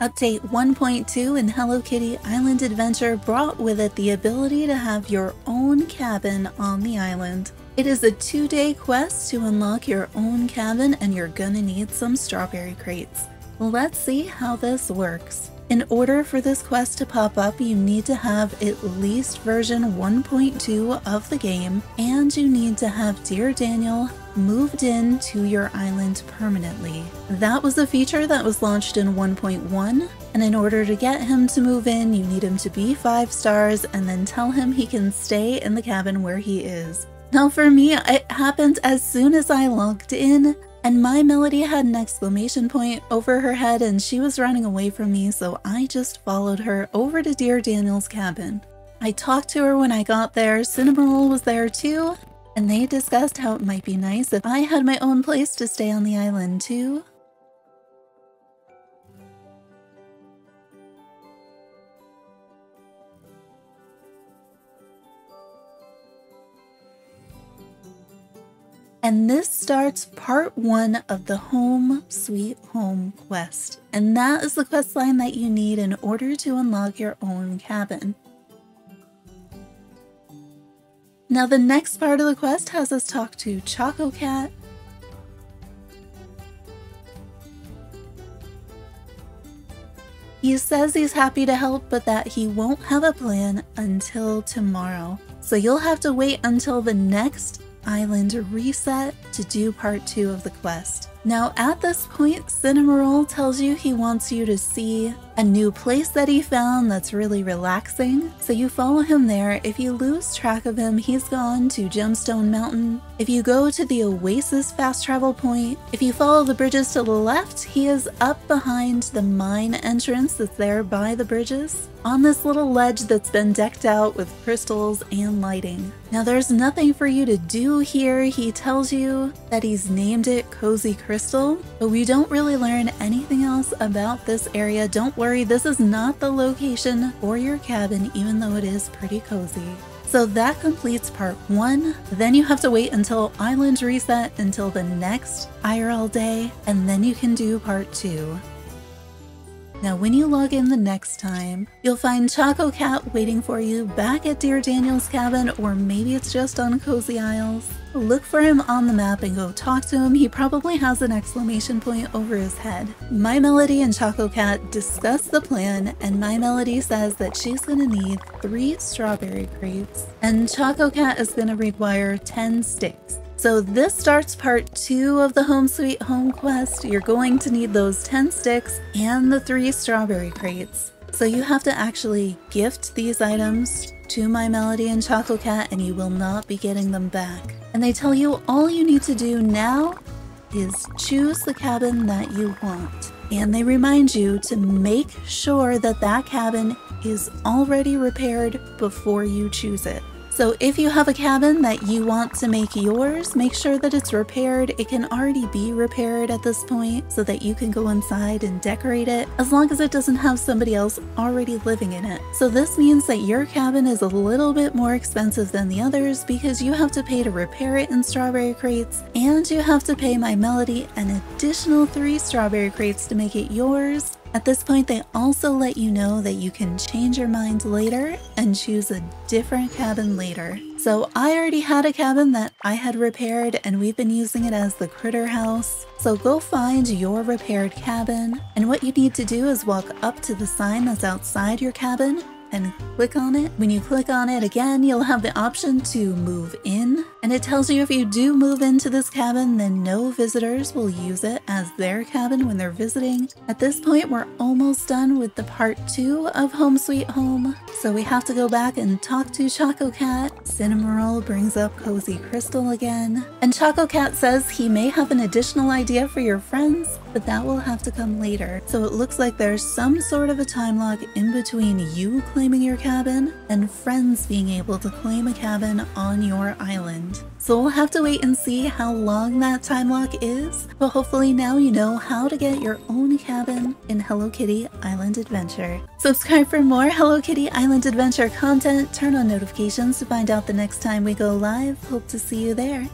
Update 1.2 in Hello Kitty Island Adventure brought with it the ability to have your own cabin on the island. It is a two day quest to unlock your own cabin, and you're gonna need some strawberry crates. Let's see how this works. In order for this quest to pop up, you need to have at least version 1.2 of the game, and you need to have Dear Daniel moved in to your island permanently. That was a feature that was launched in 1.1, and in order to get him to move in, you need him to be 5 stars and then tell him he can stay in the cabin where he is. Now for me, it happened as soon as I logged in, and my Melody had an exclamation point over her head and she was running away from me, so I just followed her over to Dear Daniel's cabin. I talked to her when I got there, Cinnamoroll was there too, and they discussed how it might be nice if I had my own place to stay on the island too. And this starts part one of the Home Sweet Home quest. And that is the quest line that you need in order to unlock your own cabin. Now the next part of the quest has us talk to Choco Cat. He says he's happy to help, but that he won't have a plan until tomorrow. So you'll have to wait until the next island reset to do part two of the quest. Now at this point, Cinnamoroll tells you he wants you to see a new place that he found that's really relaxing. So you follow him there. If you lose track of him, he's gone to Gemstone Mountain. If you go to the Oasis fast travel point, if you follow the bridges to the left, he is up behind the mine entrance that's there by the bridges on this little ledge that's been decked out with crystals and lighting. Now there's nothing for you to do here. He tells you that he's named it Cozy Crystal, but we don't really learn anything else about this area. Don't worry, this is not the location for your cabin, even though it is pretty cozy. So that completes part one. Then you have to wait until island reset until the next IRL day, and then you can do part two. Now when you log in the next time, you'll find Choco Cat waiting for you back at Dear Daniel's cabin or maybe it's just on Cozy Isles. Look for him on the map and go talk to him. He probably has an exclamation point over his head. My Melody and Choco Cat discuss the plan and My Melody says that she's gonna need three strawberry crates and Choco Cat is gonna require 10 sticks. So this starts part two of the Home Sweet Home quest. You're going to need those 10 sticks and the three strawberry crates. So you have to actually gift these items to My Melody and Choco Cat and you will not be getting them back. And they tell you all you need to do now is choose the cabin that you want. And they remind you to make sure that that cabin is already repaired before you choose it. So if you have a cabin that you want to make yours, make sure that it's repaired. It can already be repaired at this point so that you can go inside and decorate it as long as it doesn't have somebody else already living in it. So this means that your cabin is a little bit more expensive than the others because you have to pay to repair it in strawberry crates and you have to pay My Melody an additional three strawberry crates to make it yours at this point, they also let you know that you can change your mind later and choose a different cabin later. So I already had a cabin that I had repaired and we've been using it as the critter house. So go find your repaired cabin and what you need to do is walk up to the sign that's outside your cabin and click on it. When you click on it again, you'll have the option to move in. And it tells you if you do move into this cabin, then no visitors will use it as their cabin when they're visiting. At this point, we're almost done with the part two of Home Sweet Home. So we have to go back and talk to Choco Cat. Cinnamoroll brings up Cozy Crystal again. And Choco Cat says he may have an additional idea for your friends, but that will have to come later. So it looks like there's some sort of a time log in between you claiming your cabin and friends being able to claim a cabin on your island. So we'll have to wait and see how long that time lock is, but hopefully now you know how to get your own cabin in Hello Kitty Island Adventure. Subscribe for more Hello Kitty Island Adventure content, turn on notifications to find out the next time we go live. Hope to see you there.